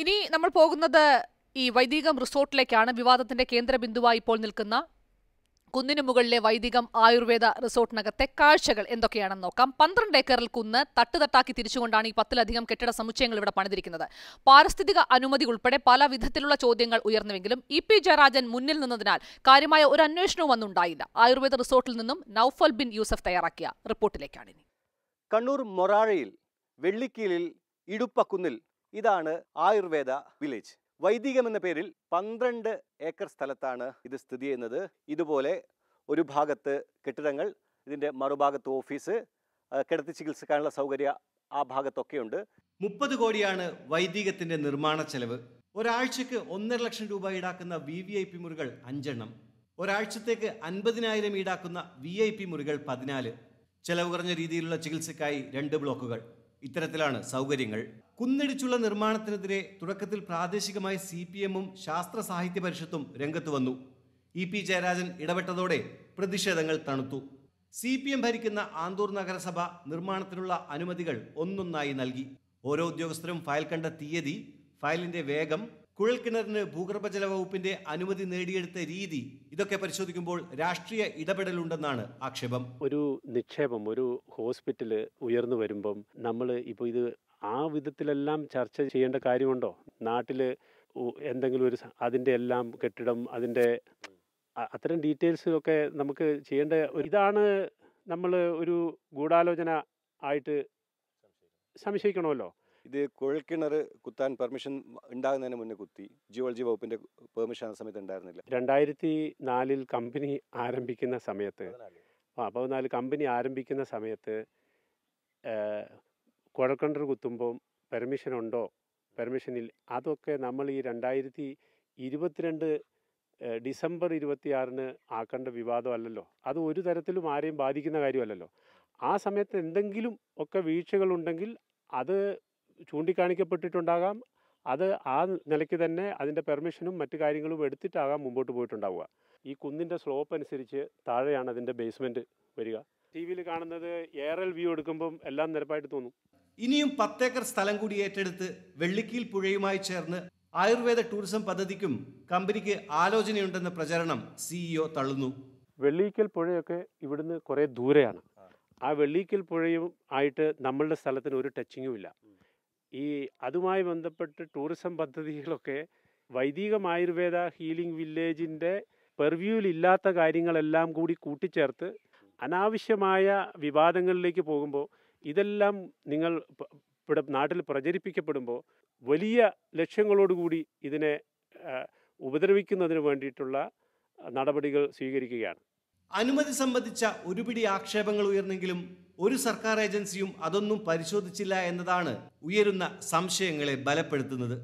ഇനി നമ്മൾ പോകുന്നത് ഈ വൈദികം റിസോർട്ടിലേക്കാണ്. വിവാദത്തിന്റെ കേന്ദ്ര ബിന്ദുവായി ഇപ്പോൾ നിൽക്കുന്ന കുന്നിനു മുകളിലെ വൈദികം ആയുർവേദ റിസോർട്ടിനകത്തെ കാഴ്ചകൾ എന്തൊക്കെയാണെന്ന് നോക്കാം. പന്ത്രണ്ട് ഏക്കറിൽ കുന്ന് തട്ടുതട്ടാക്കി തിരിച്ചുകൊണ്ടാണ് ഈ പത്തിലധികം കെട്ടിട സമുച്ചയങ്ങൾ ഇവിടെ പണിതിരിക്കുന്നത്. പാരിസ്ഥിതിക അനുമതി ഉൾപ്പെടെ പല വിധത്തിലുള്ള ചോദ്യങ്ങൾ ഉയർന്നുവെങ്കിലും ഇ പി ജയരാജൻ മുന്നിൽ നിന്നതിനാൽ കാര്യമായ ഒരു അന്വേഷണവും അന്നുണ്ടായില്ല. ആയുർവേദ റിസോർട്ടിൽ നിന്നും നൌഫൽ ബിൻ യൂസഫ് തയ്യാറാക്കിയ റിപ്പോർട്ടിലേക്കാണ് ഇനി. കണ്ണൂർ മൊറാഴയിൽ വെള്ളിക്കീലിൽ ഇടുപ്പക്കുന്നിൽ ഇതാണ് ആയുർവേദ വില്ലേജ്. വൈദികം എന്ന പേരിൽ പന്ത്രണ്ട് ഏക്കർ സ്ഥലത്താണ് ഇത് സ്ഥിതി ചെയ്യുന്നത്. ഇതുപോലെ ഒരു ഭാഗത്ത് കെട്ടിടങ്ങൾ ഇതിന്റെ മറുഭാഗത്ത് ഓഫീസ് കിടത്തി ചികിത്സിക്കാനുള്ള സൗകര്യ ആ ഭാഗത്തൊക്കെയുണ്ട്. മുപ്പത് കോടിയാണ് വൈദികത്തിന്റെ നിർമ്മാണ ചെലവ്. ഒരാഴ്ചക്ക് ഒന്നര ലക്ഷം രൂപ ഈടാക്കുന്ന വി വി ഐ പി മുറികൾ അഞ്ചെണ്ണം. ഒരാഴ്ചത്തേക്ക് അൻപതിനായിരം ഈടാക്കുന്ന വി ഐ പി മുറികൾ പതിനാല്. ചെലവ് കുറഞ്ഞ രീതിയിലുള്ള ചികിത്സയ്ക്കായി രണ്ട് ബ്ലോക്കുകൾ. ഇത്തരത്തിലാണ് സൗകര്യങ്ങൾ. കുന്നിടിച്ചുള്ള നിർമ്മാണത്തിനെതിരെ തുടക്കത്തിൽ പ്രാദേശികമായി സി പി എമ്മും ശാസ്ത്ര സാഹിത്യ പരിഷത്തും രംഗത്ത് വന്നു. ഇ പി ജയരാജൻ ഇടപെട്ടതോടെ പ്രതിഷേധങ്ങൾ തണുത്തു. സി പി എം ഭരിക്കുന്ന ആന്തൂർ നഗരസഭ നിർമ്മാണത്തിനുള്ള അനുമതികൾ ഒന്നൊന്നായി നൽകി. ഓരോ ഉദ്യോഗസ്ഥരും ഫയൽ കണ്ട തീയതി ഫയലിന്റെ വേഗം കുഴൽക്കിണറിന് ഭൂഗർഭജല വകുപ്പിന്റെ അനുമതി നേടിയെടുത്ത രീതി ഇതൊക്കെ പരിശോധിക്കുമ്പോൾ രാഷ്ട്രീയ ഇടപെടലുണ്ടെന്നാണ് ആക്ഷേപം. ഒരു നിക്ഷേപം ഒരു ഹോസ്പിറ്റൽ ഉയർന്നു വരുമ്പം നമ്മൾ ഇപ്പോൾ ഇത് ആ വിധത്തിലെല്ലാം ചർച്ച ചെയ്യേണ്ട കാര്യമുണ്ടോ? നാട്ടിൽ എന്തെങ്കിലും ഒരു അതിന്റെ എല്ലാം കെട്ടിടം അതിന്റെ അത്തരം ഡീറ്റെയിൽസ് ഒക്കെ നമുക്ക് ചെയ്യേണ്ട ഇതാണ് നമ്മൾ ഒരു ഗൂഢാലോചന ആയിട്ട് സംശയിക്കണമല്ലോ. ഇത് കുഴൽക്കിണർ കുത്താൻ പെർമിഷൻ ഉണ്ടാകുന്നതിന് മുന്നേ കുത്തി. ജിയോളജി വകുപ്പിന്റെ പെർമിഷൻ ആ സമയത്ത് ഉണ്ടായിരുന്നില്ല. രണ്ടായിരത്തി നാലിൽ കമ്പനി ആരംഭിക്കുന്ന സമയത്ത് ആ പതിനാല് കമ്പനി ആരംഭിക്കുന്ന സമയത്ത് കുഴൽക്കിണർ കുത്തുമ്പോൾ പെർമിഷൻ ഉണ്ടോ? പെർമിഷനിൽ അതൊക്കെ നമ്മൾ ഈ രണ്ടായിരത്തി ഇരുപത്തിരണ്ട് ഡിസംബർ ഇരുപത്തിയാറിന് ആക്കേണ്ട വിവാദമല്ലല്ലോ അത് ഒരു തരത്തിലും ആരെയും ബാധിക്കുന്ന കാര്യമല്ലല്ലോ. ആ സമയത്ത് എന്തെങ്കിലും ഒക്കെ വീഴ്ചകളുണ്ടെങ്കിൽ അത് ചൂണ്ടിക്കാണിക്കപ്പെട്ടിട്ടുണ്ടാകാം. അത് ആ നിലയ്ക്ക് തന്നെ അതിന്റെ പെർമിഷനും മറ്റു കാര്യങ്ങളും എടുത്തിട്ടാകാം മുമ്പോട്ട് പോയിട്ടുണ്ടാവുക. ഈ കുന്നിന്റെ സ്ലോപ്പ് അനുസരിച്ച് താഴെയാണ് അതിന്റെ ബേസ്മെന്റ് വരിക. ടി വിയിൽ കാണുന്നത് എയറൽ വ്യൂ എടുക്കുമ്പം എല്ലാം നിരപ്പായിട്ട് തോന്നും. ഇനിയും പത്തേക്കർ സ്ഥലം കൂടി ഏറ്റെടുത്ത് വെള്ളിക്കീൽ പുഴയുമായി ചേർന്ന് ആയുർവേദ ടൂറിസം പദ്ധതിക്കും കമ്പനിക്ക് ആലോചനയുണ്ടെന്ന പ്രചരണം സിഇഒ തള്ളുന്നു. വെള്ളിക്കൽ പുഴയൊക്കെ ഇവിടുന്ന് കുറേ ദൂരെയാണ്. ആ വെള്ളിക്കൽ പുഴയും ആയിട്ട് നമ്മളുടെ സ്ഥലത്തിന് ഒരു ടച്ചിങ്ങും ഇല്ല. ഈ അതുമായി ബന്ധപ്പെട്ട് ടൂറിസം പദ്ധതികളൊക്കെ വൈദികം ആയുർവേദ ഹീലിംഗ് വില്ലേജിന്റെ പെർവ്യൂവിലില്ലാത്ത കാര്യങ്ങളെല്ലാം കൂടി കൂട്ടിച്ചേർത്ത് അനാവശ്യമായ വിവാദങ്ങളിലേക്ക് പോകുമ്പോൾ ഇതെല്ലാം നിങ്ങൾ ഇവിടെ നാട്ടിൽ പ്രചരിപ്പിക്കപ്പെടുമ്പോൾ വലിയ ലക്ഷ്യങ്ങളോടുകൂടി ഇതിനെ ഉപദ്രവിക്കുന്നതിന് വേണ്ടിയിട്ടുള്ള നടപടികൾ സ്വീകരിക്കുകയാണ്. അനുമതി സംബന്ധിച്ച ഒരുപിടി ആക്ഷേപങ്ങൾ ഉയർന്നെങ്കിലും ഒരു സർക്കാർ ഏജൻസിയും അതൊന്നും പരിശോധിച്ചില്ല എന്നതാണ് ഉയരുന്ന സംശയങ്ങളെ ബലപ്പെടുത്തുന്നത്.